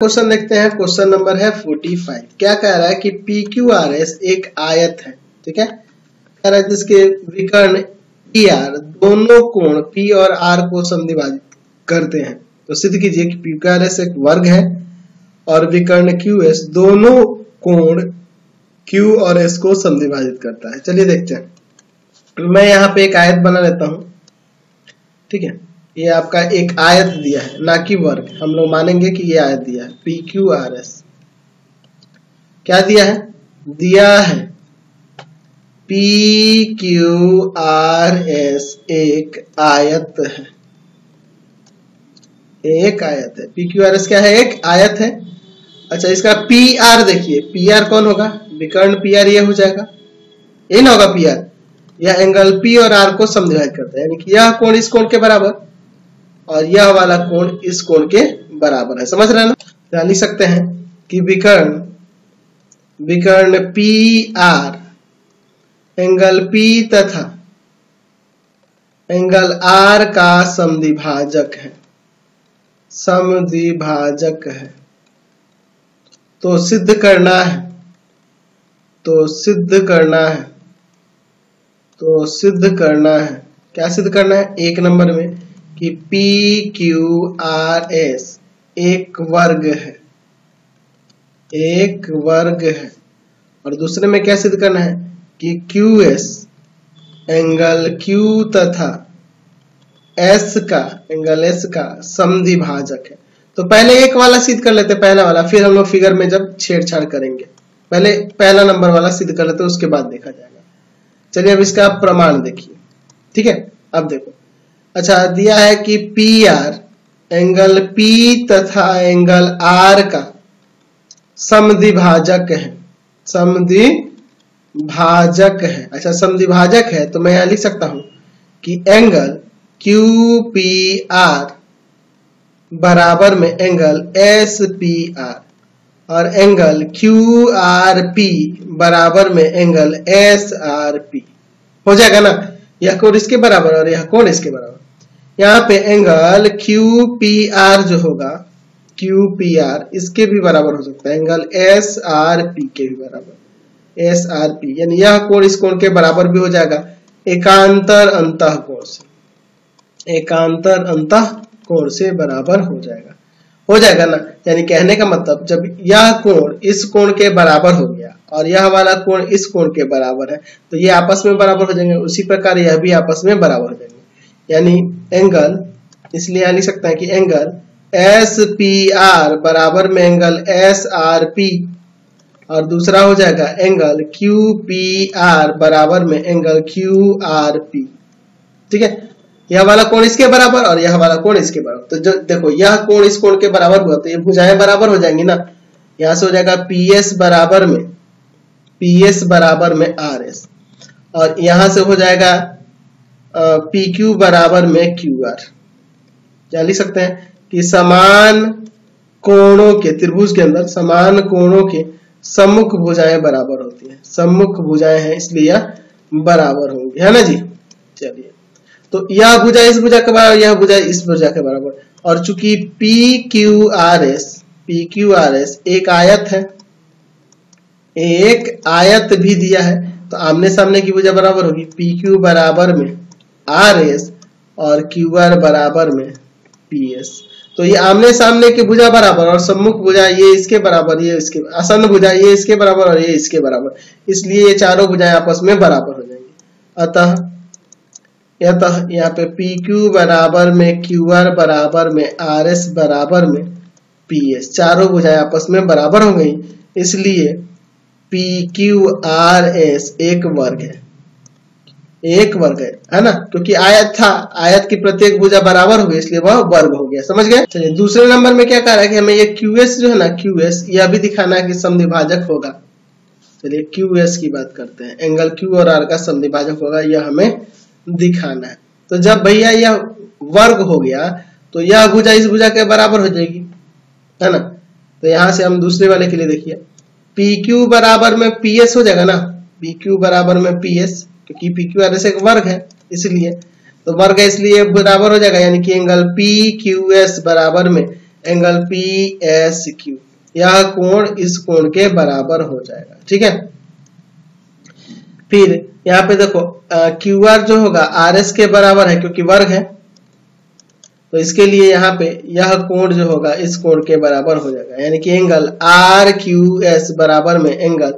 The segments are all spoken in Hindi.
क्वेश्चन देखते हैं, क्वेश्चन नंबर है 45 क्या कह रहा है कि पी क्यू आर एस एक आयत है, ठीक है? कह रहा है जिसके विकर्ण ई आर दोनों कोण पी और आर को समविभाजित करते हैं। तो सिद्ध कीजिए कि पी क्यू आर एस एक वर्ग है और विकर्ण क्यू एस दोनों कोण क्यू और एस को समविभाजित करता है। चलिए देखते हैं। मैं यहाँ पे एक आयत बना लेता हूँ, ठीक है? ये आपका एक आयत दिया है, ना कि वर्ग। हम लोग मानेंगे कि ये आयत दिया है पी क्यू आर एस क्या दिया है? दिया है। पी क्यू आर एस एक आयत है। एक आयत है। पी क्यू आर एस क्या है? एक आयत है। अच्छा इसका पी आर देखिए। पी आर कौन होगा? विकर्ण पी आर ये हो जाएगा। ये ना होगा पी आर यह एंगल पी और आर को समझाया करता है। यानी कि यह कोण इस कोण के बराबर और यह वाला कोण इस कोण के बराबर है। समझ रहे हैं ना? लिख सकते हैं कि विकर्ण विकर्ण पी आर एंगल पी तथा एंगल आर का समद्विभाजक है। समद्विभाजक है। तो सिद्ध करना है। तो सिद्ध करना है। तो सिद्ध करना है। क्या सिद्ध करना है? एक नंबर में। कि P Q R S एक वर्ग है। एक वर्ग है। और दूसरे में क्या सिद्ध करना है कि क्यू एस एंगल क्यू तथा एस का, एंगल एस का समधि भाजक है। तो पहले एक वाला सिद्ध कर लेते पहला वाला। फिर हम लोग फिगर में जब छेड़छाड़ करेंगे, पहले पहला नंबर वाला सिद्ध कर लेते उसके बाद देखा जाएगा। चलिए अब इसका प्रमाण देखिए। ठीक है? अब देखो। अच्छा दिया है कि पी आर एंगल पी तथा एंगल आर का समद्विभाजक है। समद्विभाजक है। अच्छा समद्विभाजक है तो मैं यहाँ लिख सकता हूँ कि एंगल क्यू पी आर बराबर में एंगल एस पी आर और एंगल क्यू आर पी बराबर में एंगल एस आर पी हो जाएगा ना? यह कोण इसके बराबर और यह कोण इसके बराबर यहाँ पे एंगल क्यू पी आर जो होगा क्यू पी आर इसके भी बराबर हो सकता है। एंगल एस आर पी के भी बराबर। एस आर पी यानी यह कोण इस कोण के बराबर भी हो जाएगा। एकांतर अंत कोण से। एकांतर अंत कोण से बराबर हो जाएगा। हो जाएगा ना? यानी कहने का मतलब जब यह कोण इस कोण के बराबर हो गया और यह वाला कोण इस कोण के बराबर है। तो ये आपस में बराबर हो जाएँगे, उसी प्रकार यह भी आपस में बराबर हो जाएँगे। यानी एंगल इसलिए यहाँ लिख सकते हैं कि एंगल एस पी आर बराबर में एंगल एस आर पी और दूसरा हो जाएगा एंगल क्यू पी आर बराबर में एंगल क्यू आर पी ठीक है? यह वाला कोण इसके बराबर और यह वाला कोण इसके बराबर। तो जो, देखो, यह कोण इस कोण के बराबर हुआ तो ये भुजाएँ बराबर हो जाएँगी ना। यहाँ से हो जाएगा पी एस बराबर में। पी एस बराबर में आर एस और यहाँ से हो जाएगा पी क्यू बराबर में क्यू आर क्या लिख सकते हैं? कि समान कोणों के, त्रिभुज के अंदर समान कोणों के सम्मुख भुजाएँ बराबर होती हैं। सम्मुख भुजाएँ हैं, इसलिए यह बराबर होंगी। है ना जी? चलिए। तो यह भुजा इस भुजा के बराबर, यह भुजा इस भुजा के बराबर। और चूँकि P Q R S P Q R S एक आयत है एक आयत भी दिया है तो आमने सामने की भुजा बराबर होगी। पी क्यू बराबर में आर एस और क्यू आर बराबर में पी एस तो ये आमने सामने की भुजा बराबर और सम्मुख भुजा ये इसके बराबर, ये इसके, आसन भुजा ये इसके बराबर और ये इसके बराबर। इसलिए ये चारों भुजाएँ आपस में बराबर हो जाएँगी। अतः अतः यहाँ पे पी क्यू बराबर में क्यू आर बराबर में आर एस बराबर में पी एस चारों भुजाएँ आपस में बराबर हो गई। इसलिए पी क्यू आर एस एक वर्ग है। एक वर्ग है है ना? क्योंकि आयत था, आयत की प्रत्येक भुजा बराबर हो गई, इसलिए वह वर्ग हो गया। समझ गए? चलिए, दूसरे नंबर में क्या कह रहा है कि हमें ये क्यूएस जो है ना क्यूएस यह भी दिखाना है कि समविभाजक होगा। चलिए क्यूएस की बात करते हैं। एंगल क्यू और आर का समविभाजक होगा, यह हमें दिखाना है। तो जब भैया यह वर्ग हो गया तो यह भुजा इस भुजा के बराबर हो जाएगी, है ना? तो यहाँ से हम दूसरे वाले के लिए देखिए। पी क्यू बराबर में पी एस हो जाएगा ना। पी क्यू बराबर में पी एस क्योंकि पी क्यू आर एस एक वर्ग है, इसलिए। तो वर्ग है, इसलिए बराबर हो जाएगा, यानी कि एंगल पी क्यू एस बराबर में एंगल पी एस क्यू यह कोण इस कोण के बराबर हो जाएगा, ठीक है? फिर यहाँ पे देखो क्यू आर जो होगा आर एस के बराबर है, क्योंकि वर्ग है। तो इसके लिए यहाँ पे यह कोण जो होगा, इस कोण के बराबर हो जाएगा। यानी कि एंगल आर क्यू एस बराबर में एंगल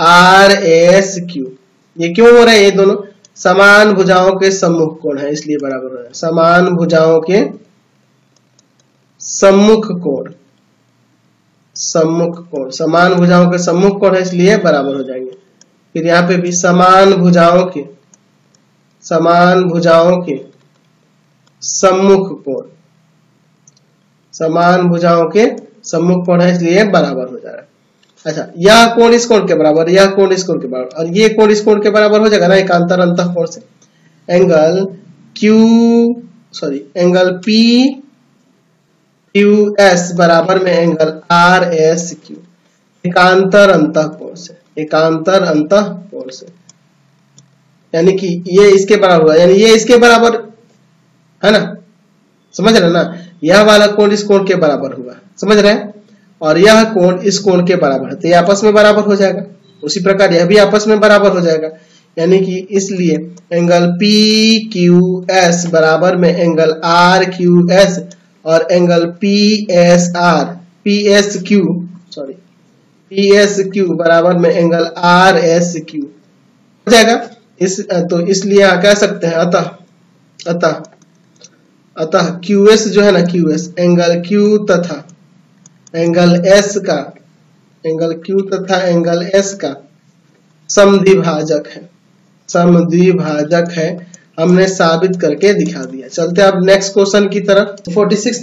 आर एस क्यू। ये क्यों हो रहा है ये दोनों? समान भुजाओं के सम्मुख कोण है, इसलिए बराबर हो रहा है। समान भुजाओं के सम्मुख कोण। सम्मुख कोण। समान भुजाओं के सम्मुख कोण है, इसलिए बराबर हो जाएँगे। फिर यहाँ पे भी समान भुजाओं के, समान भुजाओं के सम्मुख कोण। समान भुजाओं के सम्मुख कोण है, इसलिए बराबर हो जा रहा है। अच्छा यह कोण इस कोण के बराबर यह कोण इस कोण के बराबर, और ये कोण इस कोण के बराबर हो जाएगा ना एकांतर अंत कोण से। Angle Q sorry angle P Q S बराबर में एंगल आर एस क्यू एकांतर अंत कोण से, एकांतर अंत कोण से। यानी कि ये इसके बराबर यानी ये इसके बराबर है ना? समझ रहे ना? यह वाला कोण इस कोण के बराबर हुआ समझ रहे हैं? और यह कोण इस कोण के बराबर है। तो ये आपस में बराबर हो जाएगा। उसी प्रकार यह भी आपस में बराबर हो जाएगा। यानी कि इसलिए एंगल पी क्यू एस बराबर में एंगल आर क्यू एस और angle P S R P S Q sorry P S Q बराबर में एंगल आर एस क्यू हो जाएगा? इस तो इसलिए कह सकते हैं, अतः अतः अतः क्यू एस जो है ना क्यू एस एंगल क्यू तथा एंगल एस का एंगल क्यू तथा एंगल एस का समद्विभाजक है। समद्विभाजक है, हमने साबित करके दिखा दिया। चलते अब नेक्स्ट क्वेश्चन की तरफ़। 46